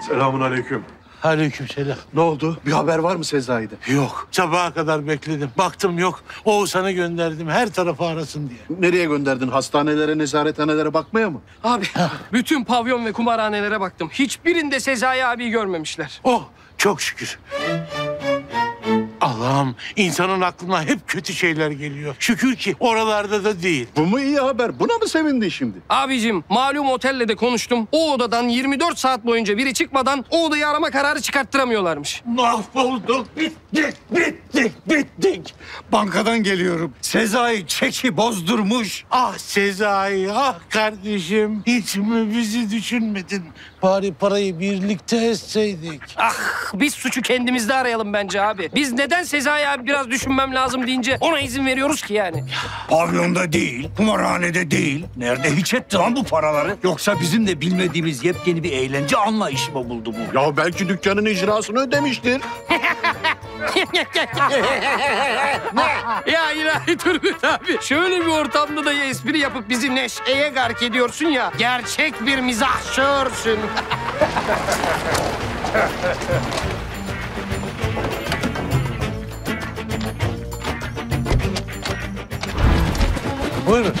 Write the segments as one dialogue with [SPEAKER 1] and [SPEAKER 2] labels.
[SPEAKER 1] Selamun aleyküm.
[SPEAKER 2] Aleykümselam.
[SPEAKER 1] Ne oldu? Bir haber var mı Sezai'de?
[SPEAKER 2] Yok. Sabaha kadar bekledim. Baktım yok. Oğuzhan'ı gönderdim her tarafı arasın diye.
[SPEAKER 1] Nereye gönderdin? Hastanelere, nezarethanelere bakmaya mı?
[SPEAKER 3] Abi bütün pavyon ve kumarhanelere baktım. Hiçbirinde Sezai abi görmemişler.
[SPEAKER 2] Oh çok şükür. Allah'ım insanın aklına hep kötü şeyler geliyor. Şükür ki oralarda da değil.
[SPEAKER 1] Bu mu iyi haber? Buna mı sevindin şimdi?
[SPEAKER 3] Abicim malum otelle de konuştum. O odadan 24 saat boyunca biri çıkmadan o odayı arama kararı çıkarttıramıyorlarmış.
[SPEAKER 2] Mahvolduk. Bittik, bittik, bittik.
[SPEAKER 4] Bankadan geliyorum. Sezai çeki bozdurmuş.
[SPEAKER 2] Ah Sezai, ah kardeşim. Hiç mi bizi düşünmedin? Bari parayı birlikte etseydik.
[SPEAKER 3] Ah biz suçu kendimizde arayalım bence abi. Biz neden Sezai abi biraz düşünmem lazım deyince ona izin veriyoruz ki yani.
[SPEAKER 4] Pavyonda değil, kumarhanede değil. Nerede hiç etti lan bu paraları? Yoksa bizim de bilmediğimiz yepyeni bir eğlence anlayışı mı buldu bu?
[SPEAKER 1] Ya belki dükkanın icrasını ödemiştir.
[SPEAKER 3] ya ilahi Turgut abi. Şöyle bir ortamda da espri yapıp bizi neşeye gark ediyorsun ya. Gerçek bir mizahşörsün.
[SPEAKER 2] Buyurun.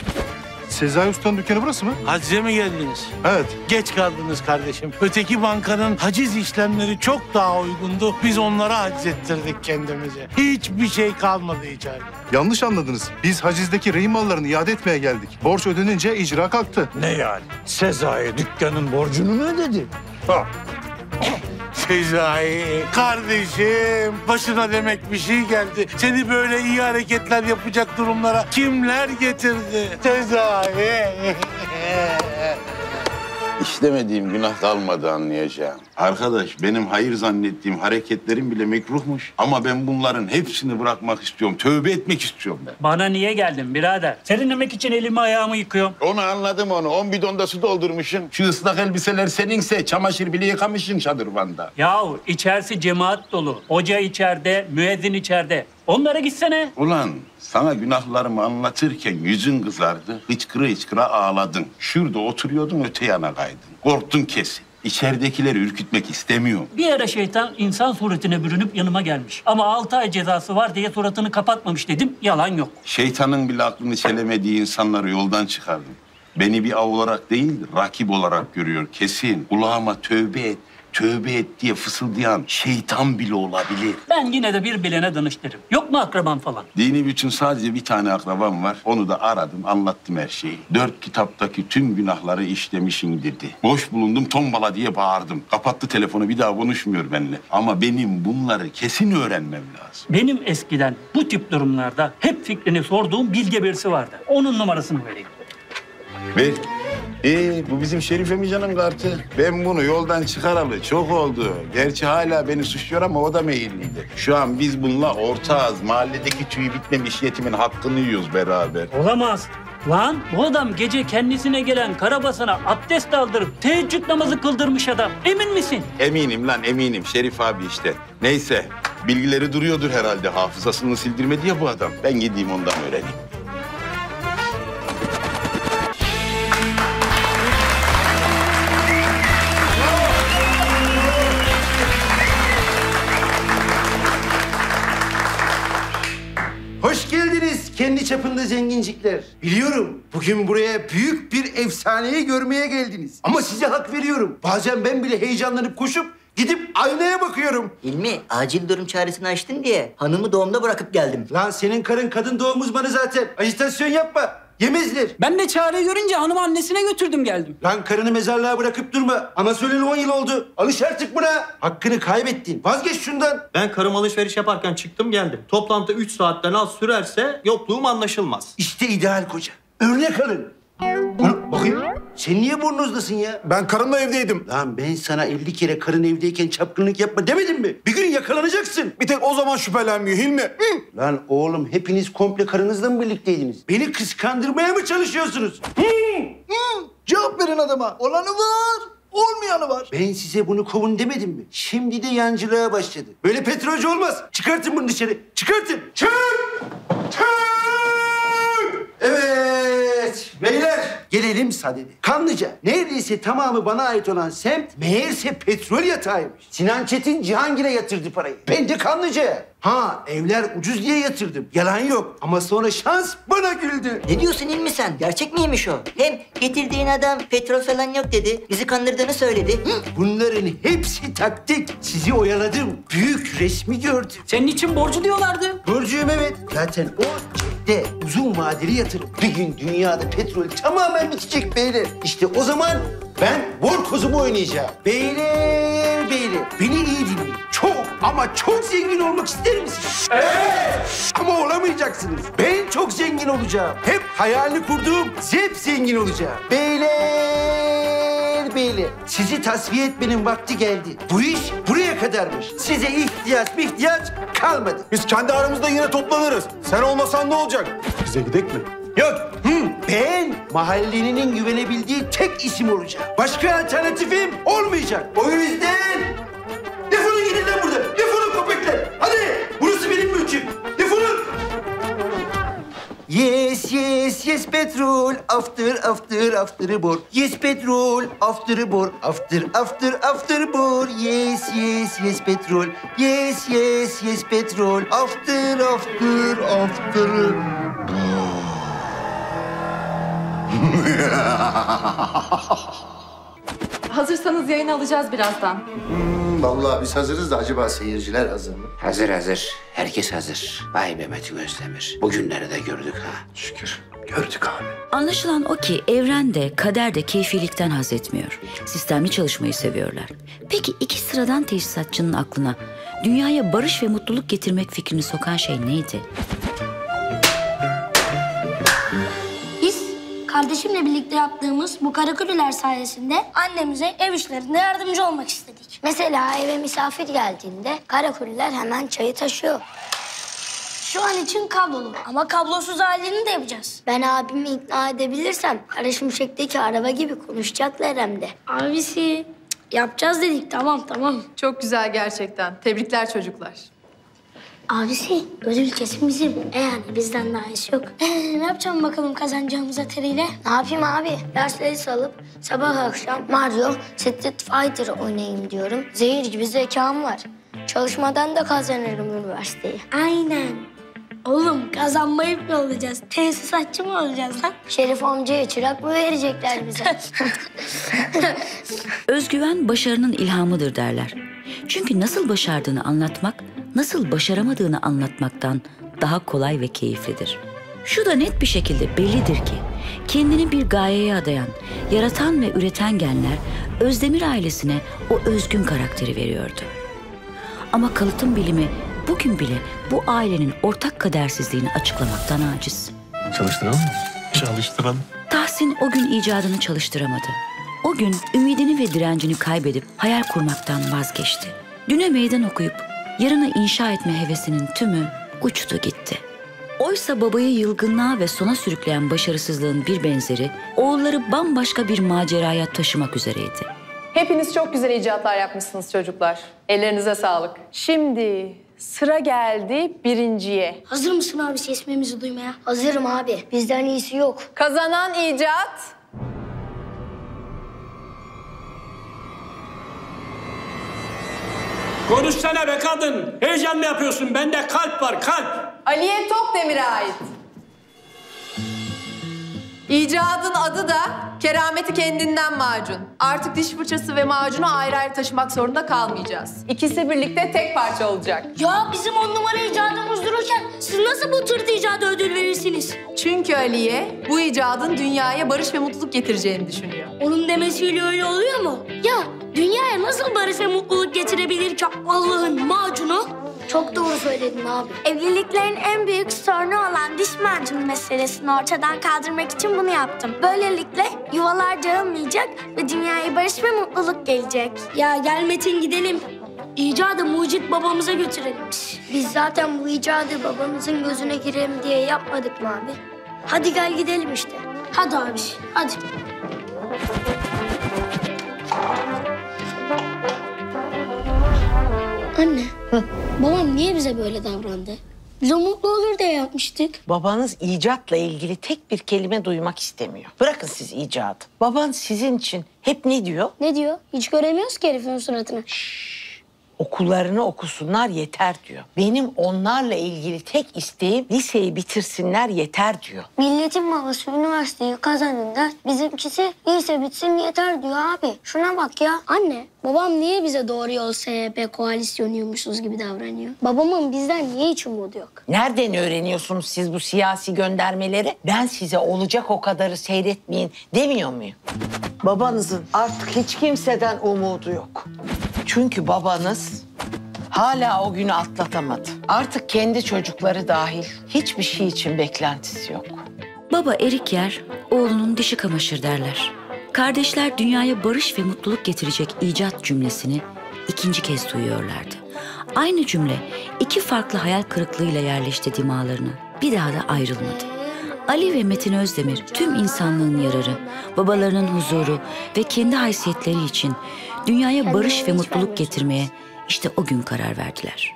[SPEAKER 1] Sezai Usta'nın dükkanı burası mı?
[SPEAKER 2] Hacize mi geldiniz?
[SPEAKER 1] Evet.
[SPEAKER 2] Geç kaldınız kardeşim. Öteki bankanın haciz işlemleri çok daha uygundu. Biz onlara haciz ettirdik kendimize. Hiçbir şey kalmadı içeride.
[SPEAKER 5] Yanlış anladınız. Biz hacizdeki rehin mallarını iade etmeye geldik. Borç ödenince icra kalktı.
[SPEAKER 4] Ne yani? Sezai dükkanın borcunu mu ödedi? Ha.
[SPEAKER 2] Sezai, kardeşim başına demek bir şey geldi. Seni böyle iyi hareketler yapacak durumlara kimler getirdi? Sezai.
[SPEAKER 6] İşlemediğim günah kalmadı anlayacağım. Arkadaş benim hayır zannettiğim hareketlerim bile mekruhmuş. Ama ben bunların hepsini bırakmak istiyorum. Tövbe etmek istiyorum ben.
[SPEAKER 7] Bana niye geldin birader? Serinlemek için elimi ayağımı yıkıyorum.
[SPEAKER 6] Onu anladım onu. On bidonda su doldurmuşsun. Şu ıslak elbiseler seninse çamaşır bile yıkamışsın şadırvanda.
[SPEAKER 7] Yahu içerisi cemaat dolu. Hoca içeride, müezzin içeride. Onlara gitsene.
[SPEAKER 6] Ulan sana günahlarımı anlatırken yüzün kızardı. Hıçkıra hıçkıra ağladın. Şurada oturuyordun öte yana kaydın. Korktun kesin. İçeridekileri ürkütmek istemiyorum.
[SPEAKER 7] Bir ara şeytan insan suretine bürünüp yanıma gelmiş. Ama altı ay cezası var diye suratını kapatmamış dedim. Yalan yok.
[SPEAKER 6] Şeytanın bile aklını çelemediği insanları yoldan çıkardım. Beni bir av olarak değil, rakip olarak görüyor kesin. Kulağıma tövbe et, tövbe et diye fısıldayan şeytan bile olabilir.
[SPEAKER 7] Ben yine de bir bilene danış derim. Yok mu akraban falan?
[SPEAKER 6] Dini bütün sadece bir tane akrabam var. Onu da aradım, anlattım her şeyi. Dört kitaptaki tüm günahları işlemişin dedi. Boş bulundum, tombala diye bağırdım. Kapattı telefonu, bir daha konuşmuyor benimle. Ama benim bunları kesin öğrenmem lazım.
[SPEAKER 7] Benim eskiden bu tip durumlarda hep fikrini sorduğum bilge birisi vardı. Onun numarasını vereyim.
[SPEAKER 6] Ver. Ee, bu bizim Şerif Emican'ın kartı. Ben bunu yoldan çıkaralı çok oldu. Gerçi hala beni suçluyor ama o da meyilliydi. Şu an biz bununla ortağız. Mahalledeki tüyü bitmemiş yetimin hakkını yiyoruz beraber.
[SPEAKER 7] Olamaz. Lan bu adam gece kendisine gelen karabasana abdest aldırıp teheccüd namazı kıldırmış adam. Emin misin?
[SPEAKER 6] Eminim lan eminim. Şerif abi işte. Neyse. Bilgileri duruyordur herhalde. Hafızasını sildirmedi ya bu adam. Ben gideyim ondan öğreneyim.
[SPEAKER 8] Çapında zengincikler. Biliyorum bugün buraya büyük bir efsaneyi görmeye geldiniz. Ama size hak veriyorum. Bazen ben bile heyecanlanıp koşup gidip aynaya bakıyorum.
[SPEAKER 9] İlmi acil durum çaresini açtın diye hanımı doğumda bırakıp geldim.
[SPEAKER 8] Lan senin karın kadın doğum uzmanı zaten. Ajitasyon yapma. Yemezler.
[SPEAKER 10] Ben de çare görünce hanımı annesine götürdüm geldim.
[SPEAKER 8] Lan karını mezarlığa bırakıp durma. Ama söyleli 10 yıl oldu. Alış artık buna. Hakkını kaybettin. Vazgeç şundan.
[SPEAKER 11] Ben karım alışveriş yaparken çıktım geldim. Toplantı 3 saatten az sürerse yokluğum anlaşılmaz.
[SPEAKER 8] İşte ideal koca. Örnek alın. Bakayım. Sen niye burnuzdasın ya?
[SPEAKER 5] Ben karımla evdeydim.
[SPEAKER 8] Lan ben sana 50 kere karın evdeyken çapkınlık yapma demedim mi? Bir gün yakalanacaksın.
[SPEAKER 5] Bir tek o zaman şüphelenmiyor Hilmi. Hı.
[SPEAKER 8] Lan oğlum hepiniz komple karınızla mı birlikteydiniz? Beni kıskandırmaya mı çalışıyorsunuz?
[SPEAKER 5] Cevap verin adama. Olanı var, olmayanı var.
[SPEAKER 8] Ben size bunu kovun demedim mi? Şimdi de yancılığa başladı. Böyle petrolcü olmaz. Çıkartın bunu dışarı. Çıkartın. Çık! Çık! Evet beyler Gelelim sadede. Kanlıca. Neredeyse tamamı bana ait olan semt meğerse petrol yatağıymış. Sinan Çetin Cihangir'e yatırdı parayı. Ben de Kanlıca'ya. Ha evler ucuz diye yatırdım. Yalan yok. Ama sonra şans bana güldü.
[SPEAKER 9] Ne diyorsun İlmi sen? Gerçek miymiş o? Hem getirdiğin adam petrol falan yok dedi. Bizi kandırdığını söyledi. Hı?
[SPEAKER 8] Bunların hepsi taktik. Sizi oyaladım. Büyük resmi gördüm.
[SPEAKER 10] Senin için borcu diyorlardı.
[SPEAKER 8] Borcuyum evet. Zaten o cepte uzun vadeli yatırım. Bir gün dünyada petrol tamamen bitecek beyler. İşte o zaman ben borkozumu oynayacağım. Beyler beyler beni iyi dinleyin. Çok ama çok zengin olmak ister misiniz? Evet. Ama olamayacaksınız. Ben çok zengin olacağım. Hep hayalini kurduğum zep zengin olacağım. Beyler beyler sizi tasfiye etmenin vakti geldi. Bu iş buraya kadarmış. Size ihtiyaç bir ihtiyaç kalmadı.
[SPEAKER 5] Biz kendi aramızda yine toplanırız. Sen olmasan ne olacak? Bize gidek mi?
[SPEAKER 8] Yok. Hı, ben mahallenin güvenebildiği tek isim olacağım. Başka alternatifim olmayacak. O yüzden defolun gidin lan buradan. Defolun köpekler. Hadi. Burası benim mülküm. Defolun. Yes, yes, yes petrol. After, after, after bor. Yes petrol. After bor. After, after, after bor. Yes, yes, yes petrol. Yes, yes, yes petrol. After, after, after.
[SPEAKER 12] Hazırsanız yayın alacağız birazdan.
[SPEAKER 1] Vallahi biz hazırız da acaba seyirciler hazır mı?
[SPEAKER 13] Hazır hazır. Herkes hazır. Vay Mehmet Özdemir. Bugünleri de gördük ha.
[SPEAKER 1] Şükür. Gördük abi.
[SPEAKER 14] Anlaşılan o ki evren de kader de keyfilikten haz etmiyor. Sistemli çalışmayı seviyorlar. Peki iki sıradan tesisatçının aklına dünyaya barış ve mutluluk getirmek fikrini sokan şey neydi?
[SPEAKER 15] Biz kardeşimle birlikte yaptığımız bu karaküliler sayesinde annemize ev işlerinde yardımcı olmak istedik. Mesela eve misafir geldiğinde karaküliler hemen çayı taşıyor. Şu an için kablolu ama kablosuz halini de yapacağız. Ben abimi ikna edebilirsem Karaşımşek'teki araba gibi konuşacaklar hem de. Abisi cık, yapacağız dedik tamam tamam.
[SPEAKER 12] Çok güzel gerçekten. Tebrikler çocuklar.
[SPEAKER 15] Abisi ödül kesin bizim. E yani bizden daha iyisi yok. Ee, ne yapacağım bakalım kazanacağımız ateriyle? Ne yapayım abi? Dersleri salıp sabah akşam Mario Street Fighter oynayayım diyorum. Zehir gibi zekam var. Çalışmadan da kazanırım üniversiteyi. Aynen. Oğlum kazanmayıp ne olacağız? Tesisatçı mı olacağız lan? Şerif amcaya çırak mı verecekler bize?
[SPEAKER 14] Özgüven başarının ilhamıdır derler. Çünkü nasıl başardığını anlatmak, nasıl başaramadığını anlatmaktan daha kolay ve keyiflidir. Şu da net bir şekilde bellidir ki kendini bir gayeye adayan, yaratan ve üreten genler Özdemir ailesine o özgün karakteri veriyordu. Ama kalıtım bilimi bugün bile bu ailenin ortak kadersizliğini açıklamaktan aciz.
[SPEAKER 5] Çalıştıralım mı? Çalıştıralım.
[SPEAKER 14] Tahsin o gün icadını çalıştıramadı. O gün ümidini ve direncini kaybedip hayal kurmaktan vazgeçti. Düne meydan okuyup yarını inşa etme hevesinin tümü uçtu gitti. Oysa babayı yılgınlığa ve sona sürükleyen başarısızlığın bir benzeri oğulları bambaşka bir maceraya taşımak üzereydi.
[SPEAKER 12] Hepiniz çok güzel icatlar yapmışsınız çocuklar. Ellerinize sağlık. Şimdi sıra geldi birinciye.
[SPEAKER 15] Hazır mısın abi sesmemizi duymaya? Hazırım abi. Bizden iyisi yok.
[SPEAKER 12] Kazanan icat
[SPEAKER 7] Konuşsana be kadın. Heyecan mı yapıyorsun? Bende kalp var kalp.
[SPEAKER 12] Aliye Tokdemir'e ait. İcadın adı da kerameti kendinden macun. Artık diş fırçası ve macunu ayrı ayrı taşımak zorunda kalmayacağız. İkisi birlikte tek parça olacak.
[SPEAKER 15] Ya bizim on numara icadımız dururken siz nasıl bu tür icada ödül verirsiniz?
[SPEAKER 12] Çünkü Aliye bu icadın dünyaya barış ve mutluluk getireceğini düşünüyor.
[SPEAKER 15] Onun demesiyle öyle oluyor mu? Ya dünyaya nasıl barış ve mutluluk getirebilir ki Allah'ın macunu? Çok doğru söyledin abi.
[SPEAKER 16] Evliliklerin en büyük sorunu olan diş macunu meselesini ortadan kaldırmak için bunu yaptım. Böylelikle yuvalar dağılmayacak ve dünyaya barış ve mutluluk gelecek.
[SPEAKER 15] Ya gel Metin gidelim. İcadı mucit babamıza götürelim. Biz zaten bu icadı babamızın gözüne girelim diye yapmadık mı abi? Hadi gel gidelim işte. Hadi abi, hadi. Anne, babam niye bize böyle davrandı? Biz o mutlu olur diye yapmıştık.
[SPEAKER 17] Babanız icatla ilgili tek bir kelime duymak istemiyor. Bırakın siz icadı. Baban sizin için hep ne diyor?
[SPEAKER 15] Ne diyor? Hiç göremiyoruz ki herifin suratını.
[SPEAKER 17] Okullarını okusunlar yeter diyor. Benim onlarla ilgili tek isteğim liseyi bitirsinler yeter diyor.
[SPEAKER 15] Milletin babası üniversiteyi kazanınca bizimkisi lise bitsin yeter diyor abi. Şuna bak ya. Anne, babam niye bize doğru yol SHP koalisyonuymuşuz gibi davranıyor? Babamın bizden niye hiç umudu yok?
[SPEAKER 17] Nereden öğreniyorsunuz siz bu siyasi göndermeleri? Ben size olacak o kadarı seyretmeyin demiyor muyum? Babanızın artık hiç kimseden umudu yok. Çünkü babanız hala o günü atlatamadı. Artık kendi çocukları dahil hiçbir şey için beklentisi yok.
[SPEAKER 14] Baba erik yer, oğlunun dişi kamaşır derler. Kardeşler dünyaya barış ve mutluluk getirecek icat cümlesini ikinci kez duyuyorlardı. Aynı cümle iki farklı hayal kırıklığıyla yerleşti dimalarına. Bir daha da ayrılmadı. Ali ve Metin Özdemir tüm insanlığın yararı, babalarının huzuru ve kendi haysiyetleri için dünyaya barış ve mutluluk getirmeye işte o gün karar verdiler.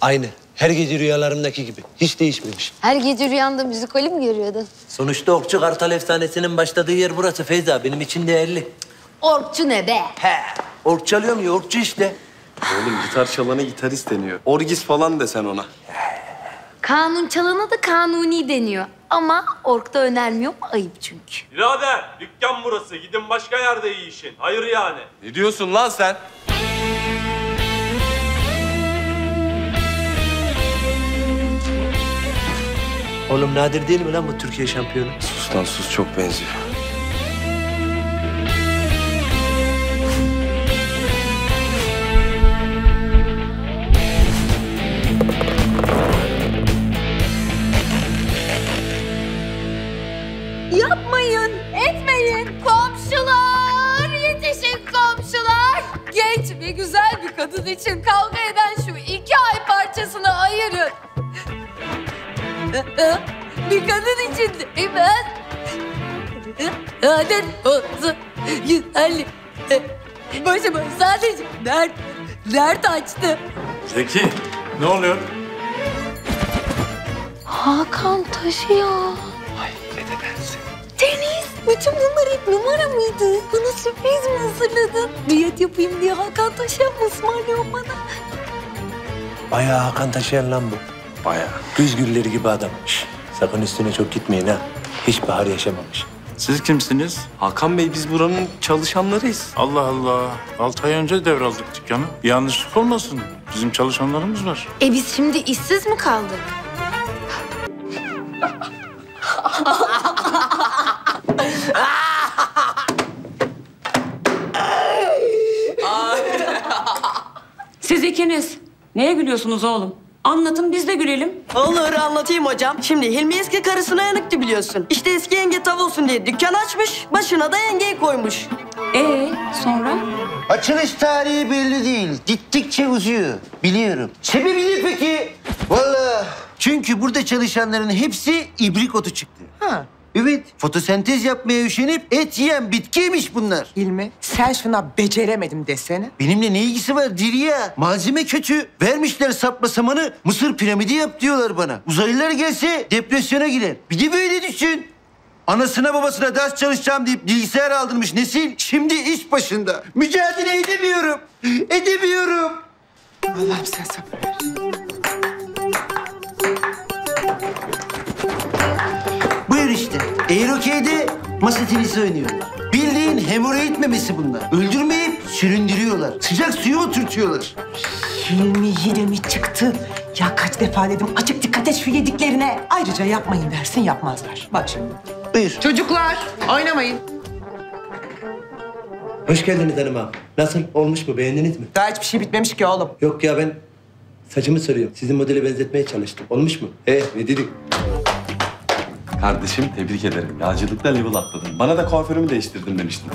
[SPEAKER 18] Aynı. Her gece rüyalarımdaki gibi. Hiç değişmemiş.
[SPEAKER 19] Her gece rüyanda müzikali mi görüyordun?
[SPEAKER 18] Sonuçta Okçu Kartal efsanesinin başladığı yer burası Feyza. Benim için değerli.
[SPEAKER 19] Orkçu ne be?
[SPEAKER 18] He. Ork çalıyorum ya, orkçu işte.
[SPEAKER 20] Oğlum gitar çalana gitarist deniyor. Orgis falan desen ona.
[SPEAKER 19] Kanun çalana da kanuni deniyor. Ama orkta önermiyorum ayıp çünkü.
[SPEAKER 21] Birader dükkan burası. Gidin başka yerde iyi işin. Hayır yani.
[SPEAKER 20] Ne diyorsun lan sen?
[SPEAKER 18] Oğlum nadir değil mi lan bu Türkiye şampiyonu?
[SPEAKER 20] Sus lan sus çok benziyor.
[SPEAKER 12] Kadın için kavga eden şu iki ay parçasını ayırın. bir kadın için değil mi? Adet olsun güzellik. Başıma sadece dert, dert açtı.
[SPEAKER 21] Zeki ne oluyor?
[SPEAKER 12] Hakan taşıyor. Deniz, bütün bunlar hep numara mıydı? Bana sürpriz mi hazırladın? Diyet yapayım diye Hakan taşıyan mı ısmarlıyorsun bana?
[SPEAKER 18] Bayağı Hakan taşıyan lan bu.
[SPEAKER 20] Bayağı.
[SPEAKER 18] Güz gülleri gibi adam. Şş, sakın üstüne çok gitmeyin ha. Hiç bahar yaşamamış.
[SPEAKER 20] Siz kimsiniz? Hakan Bey biz buranın çalışanlarıyız.
[SPEAKER 2] Allah Allah. Altı ay önce devraldık dükkanı. Bir yanlışlık olmasın. Bizim çalışanlarımız var.
[SPEAKER 12] E biz şimdi işsiz mi kaldık?
[SPEAKER 10] Siz ikiniz neye gülüyorsunuz oğlum? Anlatın biz de gülelim.
[SPEAKER 22] Olur anlatayım hocam. Şimdi Hilmi eski karısına yanıktı biliyorsun. İşte eski yenge tav olsun diye dükkan açmış. Başına da yengeyi koymuş.
[SPEAKER 10] Ee sonra?
[SPEAKER 8] Açılış tarihi belli değil. Gittikçe uzuyor. Biliyorum. Sebebi ne peki? Vallahi çünkü burada çalışanların hepsi ibrik otu çıktı. Ha. Evet, fotosentez yapmaya üşenip et yiyen bitkiymiş bunlar.
[SPEAKER 23] İlmi, sen şuna beceremedim desene.
[SPEAKER 8] Benimle ne ilgisi var diri ya? Malzeme kötü. Vermişler sapla samanı, Mısır piramidi yap diyorlar bana. Uzaylılar gelse depresyona girer. Bir de böyle düşün. Anasına babasına ders çalışacağım deyip bilgisayar aldırmış nesil şimdi iş başında. Mücadele edemiyorum. Edemiyorum.
[SPEAKER 23] Allah'ım sen sabır ver.
[SPEAKER 8] İşte. Eğer okeyde masa tenisi oynuyorlar. Bildiğin hemoroid memesi bunlar. Öldürmeyip süründürüyorlar. Sıcak suya oturtuyorlar.
[SPEAKER 23] Hilmi yine mi çıktı? Ya kaç defa dedim açık dikkat et şu yediklerine. Ayrıca yapmayın dersin yapmazlar. Bak şimdi.
[SPEAKER 8] Buyur.
[SPEAKER 23] Çocuklar oynamayın.
[SPEAKER 18] Hoş geldiniz hanımım. Nasıl? Olmuş mu? Beğendiniz mi?
[SPEAKER 23] Daha hiçbir şey bitmemiş ki oğlum.
[SPEAKER 18] Yok ya ben saçımı soruyorum. Sizin modele benzetmeye çalıştım. Olmuş mu? He ne dedik?
[SPEAKER 20] Kardeşim tebrik ederim. Yağcılıkta level atladın. Bana da kuaförümü değiştirdim demiştin.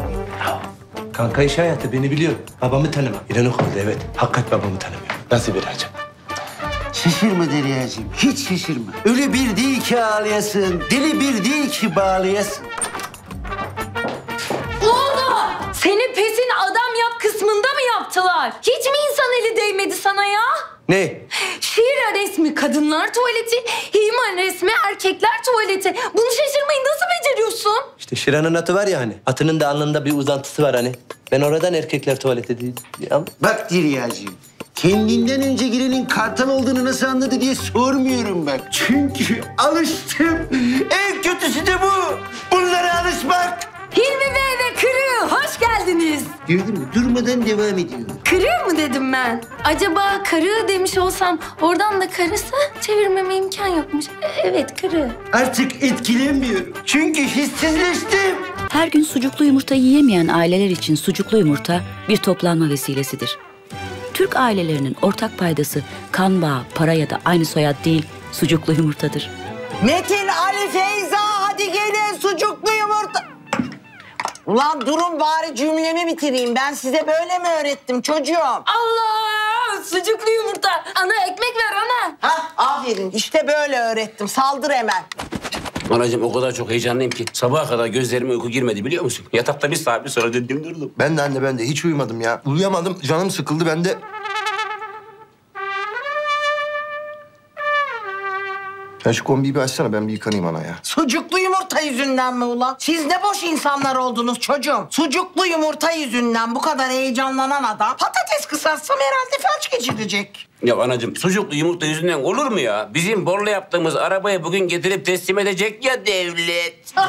[SPEAKER 18] Kanka iş hayatı beni biliyor. Babamı tanımam. İran okumadı evet. Hakikat babamı tanımıyor. Nasıl bir acı?
[SPEAKER 8] Şaşırma Derya'cığım. Hiç şaşırma. Ölü bir değil ki ağlayasın. Deli bir değil ki bağlayasın.
[SPEAKER 12] Oğlum! Senin
[SPEAKER 19] var. Hiç mi insan eli değmedi sana ya?
[SPEAKER 18] Ne?
[SPEAKER 19] Şiira resmi kadınlar tuvaleti, Himan resmi erkekler tuvaleti. Bunu şaşırmayı nasıl beceriyorsun?
[SPEAKER 18] İşte Şiran'ın atı var ya hani. Atının da alnında bir uzantısı var hani. Ben oradan erkekler tuvaleti. Ya.
[SPEAKER 8] Bak Diryacığım, kendinden önce girenin kartal olduğunu nasıl anladı diye sormuyorum bak. Çünkü alıştım. En kötüsü de bu. Bunlara alışmak.
[SPEAKER 19] Hilmi Bey ve Kırığı hoş geldiniz.
[SPEAKER 8] Gördün mü? Durmadan devam ediyorum.
[SPEAKER 19] Kırığı mı dedim ben? Acaba karığı demiş olsam oradan da karısı çevirmeme imkan yokmuş. E, Evet kırığı.
[SPEAKER 8] Artık etkilenmiyorum. Çünkü hissizleştim.
[SPEAKER 14] Her gün sucuklu yumurta yiyemeyen aileler için sucuklu yumurta bir toplanma vesilesidir. Türk ailelerinin ortak paydası kan bağı, para ya da aynı soyad değil, sucuklu yumurtadır.
[SPEAKER 17] Metin, Ali, Feyza hadi gelin sucuklu. Ulan durun bari cümlemi bitireyim. Ben size böyle mi öğrettim çocuğum?
[SPEAKER 19] Allah! Sucuklu yumurta. Ana ekmek ver ana.
[SPEAKER 17] Ha, aferin. İşte böyle öğrettim. Saldır hemen.
[SPEAKER 13] Anacığım o kadar çok heyecanlıyım ki sabaha kadar gözlerime uyku girmedi biliyor musun? Yatakta bir saat bir sonra döndüm durdum.
[SPEAKER 1] Ben de anne ben de hiç uyumadım ya. Uyuyamadım canım sıkıldı ben de. Sen şu kombiyi bir açsana ben bir yıkanayım ana ya.
[SPEAKER 17] Sucuklu yumurta yüzünden mi ulan? Siz ne boş insanlar oldunuz çocuğum. Sucuklu yumurta yüzünden bu kadar heyecanlanan adam patates kısaltsam herhalde felç geçirecek.
[SPEAKER 13] Ya anacığım sucuklu yumurta yüzünden olur mu ya? Bizim borla yaptığımız arabayı bugün getirip teslim edecek ya devlet.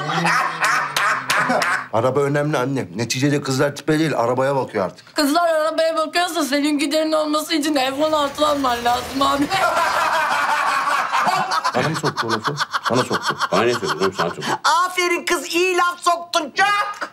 [SPEAKER 1] Araba önemli anne. Neticede kızlar tipe değil arabaya bakıyor artık.
[SPEAKER 19] Kızlar arabaya bakıyorsa senin giderin olması için iPhone 6 alman lazım abi.
[SPEAKER 1] Bana mı soktu o lafı? Sana soktu.
[SPEAKER 13] Bana ne söylüyorsun sana soktu.
[SPEAKER 17] Aferin kız iyi laf soktun çok.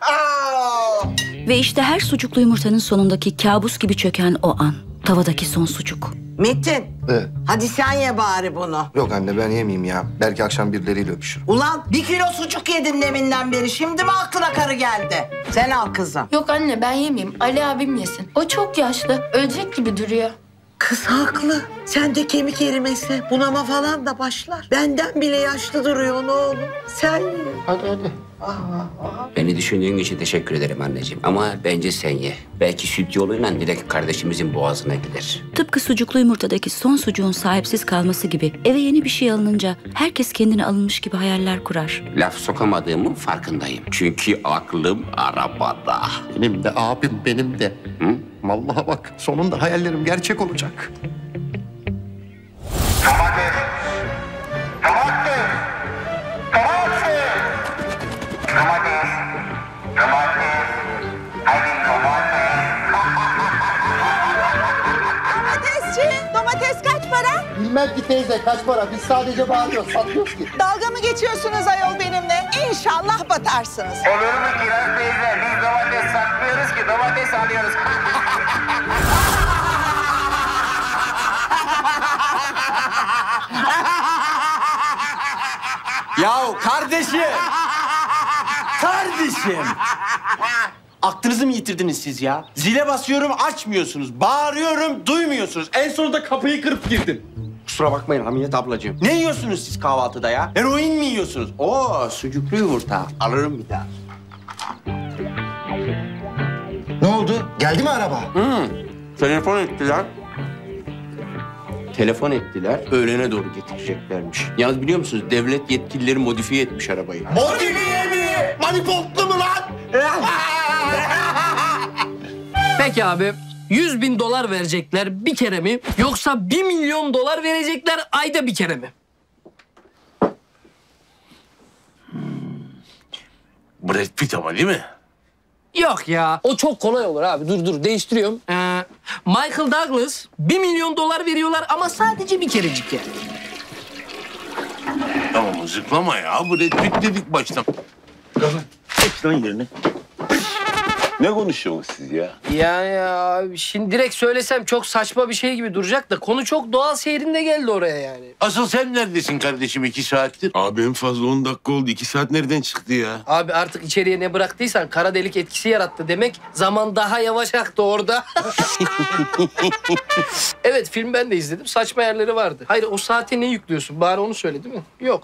[SPEAKER 14] Ve işte her sucuklu yumurtanın sonundaki kabus gibi çöken o an. Tavadaki son sucuk.
[SPEAKER 17] Metin
[SPEAKER 1] Evet.
[SPEAKER 17] hadi sen ye bari bunu.
[SPEAKER 1] Yok anne ben yemeyeyim ya. Belki akşam birileriyle öpüşürüm.
[SPEAKER 17] Ulan bir kilo sucuk yedin deminden beri. Şimdi mi aklına karı geldi? Sen al kızım.
[SPEAKER 19] Yok anne ben yemeyeyim. Ali abim yesin. O çok yaşlı. Ölecek gibi duruyor.
[SPEAKER 17] Kız haklı. Sen de kemik erimesi, bunama falan da başlar. Benden bile yaşlı duruyor oğlum. Sen ye.
[SPEAKER 1] Hadi hadi.
[SPEAKER 13] Beni düşündüğün için teşekkür ederim anneciğim. Ama bence sen ye. Belki süt yoluyla direkt kardeşimizin boğazına gider.
[SPEAKER 14] Tıpkı sucuklu yumurtadaki son sucuğun sahipsiz kalması gibi eve yeni bir şey alınınca herkes kendine alınmış gibi hayaller kurar.
[SPEAKER 13] Laf sokamadığımın farkındayım. Çünkü aklım arabada.
[SPEAKER 1] Benim de abim benim de.
[SPEAKER 13] Hı?
[SPEAKER 1] Vallahi bak sonunda hayallerim gerçek olacak.
[SPEAKER 17] Domatesçi, domates kaç para?
[SPEAKER 1] Bilmem ki teyze kaç para. Biz sadece bağırıyoruz, satıyoruz ki.
[SPEAKER 17] Dalga mı geçiyorsunuz ayol benimle? İnşallah batarsınız.
[SPEAKER 24] Olur mu Kiraz teyze? Biz domates satmıyoruz ki domates alıyoruz.
[SPEAKER 25] Yahu kardeşim! Kardeşim! Aklınızı mı yitirdiniz siz ya? Zile basıyorum açmıyorsunuz. Bağırıyorum duymuyorsunuz. En sonunda kapıyı kırıp girdim. Kusura bakmayın Hamiyet ablacığım. Ne yiyorsunuz siz kahvaltıda ya? Eroin mi yiyorsunuz? Oo sucuklu yumurta. Alırım bir daha.
[SPEAKER 1] Ne oldu? Geldi mi araba?
[SPEAKER 25] Hı. Telefon ettiler. Telefon ettiler. Öğlene doğru getireceklermiş. Yalnız biliyor musunuz devlet yetkilileri modifiye etmiş arabayı.
[SPEAKER 24] Modifiye mi? Manipotlu mu lan?
[SPEAKER 26] Peki abi 100 bin dolar verecekler bir kere mi? Yoksa 1 milyon dolar verecekler ayda bir kere mi?
[SPEAKER 2] Brad Pitt ama değil mi?
[SPEAKER 26] Yok ya. O çok kolay olur abi. Dur dur değiştiriyorum. Ee, Michael Douglas 1 milyon dolar veriyorlar ama sadece bir kerecik yani.
[SPEAKER 2] Tamam zıplama ya. Brad Pitt dedik baştan.
[SPEAKER 20] Geç lan yerine. Ne konuşuyorsunuz siz ya?
[SPEAKER 26] Yani abi şimdi direkt söylesem çok saçma bir şey gibi duracak da konu çok doğal seyrinde geldi oraya yani.
[SPEAKER 2] Asıl sen neredesin kardeşim iki saattir?
[SPEAKER 20] Abi en fazla 10 dakika oldu. 2 saat nereden çıktı ya?
[SPEAKER 26] Abi artık içeriye ne bıraktıysan kara delik etkisi yarattı demek. Zaman daha yavaş aktı orada. evet film ben de izledim. Saçma yerleri vardı. Hayır o saate ne yüklüyorsun? Bari onu söyle değil mi? Yok.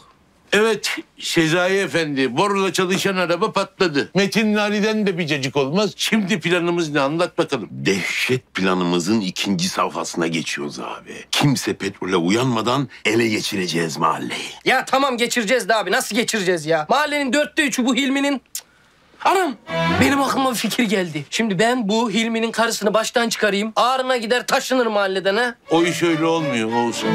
[SPEAKER 2] Evet Sezai Efendi borla çalışan araba patladı. Metin Ali'den de bir cacık olmaz. Şimdi planımız ne anlat bakalım.
[SPEAKER 6] Dehşet planımızın ikinci safhasına geçiyoruz abi. Kimse petrole uyanmadan ele geçireceğiz mahalleyi.
[SPEAKER 26] Ya tamam geçireceğiz de abi. Nasıl geçireceğiz ya? Mahallenin dörtte üçü bu Hilmi'nin... Anam benim aklıma bir fikir geldi. Şimdi ben bu Hilmi'nin karısını baştan çıkarayım. Ağrına gider taşınır mahalleden ha.
[SPEAKER 2] O iş öyle olmuyor Oğuzhan.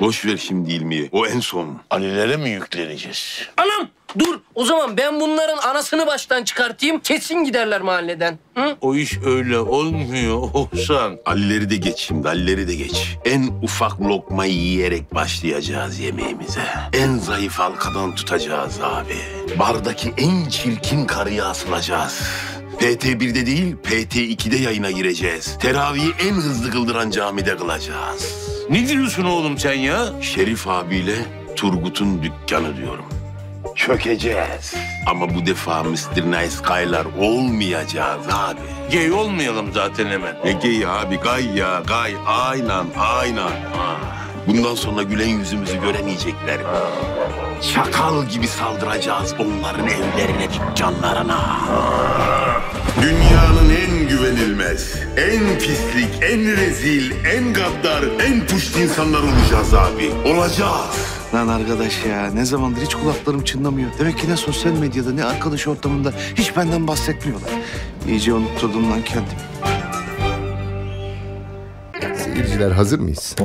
[SPEAKER 6] Boş ver şimdi ilmiyi. O en son.
[SPEAKER 2] Alilere mi yükleneceğiz?
[SPEAKER 26] Anam dur o zaman ben bunların anasını baştan çıkartayım. Kesin giderler mahalleden. Hı?
[SPEAKER 2] O iş öyle olmuyor Oğuzhan.
[SPEAKER 6] Alileri de geç şimdi, Alileri de geç. En ufak lokmayı yiyerek başlayacağız yemeğimize. En zayıf halkadan tutacağız abi. Bardaki en çirkin karıya asılacağız. PT1'de değil, PT2'de yayına gireceğiz. Teravihi en hızlı kıldıran camide kılacağız.
[SPEAKER 2] Ne diyorsun oğlum sen ya?
[SPEAKER 6] Şerif abiyle Turgut'un dükkanı diyorum. Çökeceğiz. Ama bu defa Mr. Nice Guy'lar olmayacağız abi.
[SPEAKER 2] Gay olmayalım zaten hemen.
[SPEAKER 6] Ne gay abi? Gay ya, gay. Aynen, aynen. Bundan sonra gülen yüzümüzü göremeyecekler. Çakal gibi saldıracağız onların evlerine, dükkanlarına. Dünyanın en güvenilmez, en pislik, en rezil, en gaddar, en puşt insanlar olacağız abi. Olacağız.
[SPEAKER 23] Lan arkadaş ya ne zamandır hiç kulaklarım çınlamıyor. Demek ki ne sosyal medyada ne arkadaş ortamında hiç benden bahsetmiyorlar. İyice unutturdum lan kendimi.
[SPEAKER 27] Seyirciler hazır mıyız?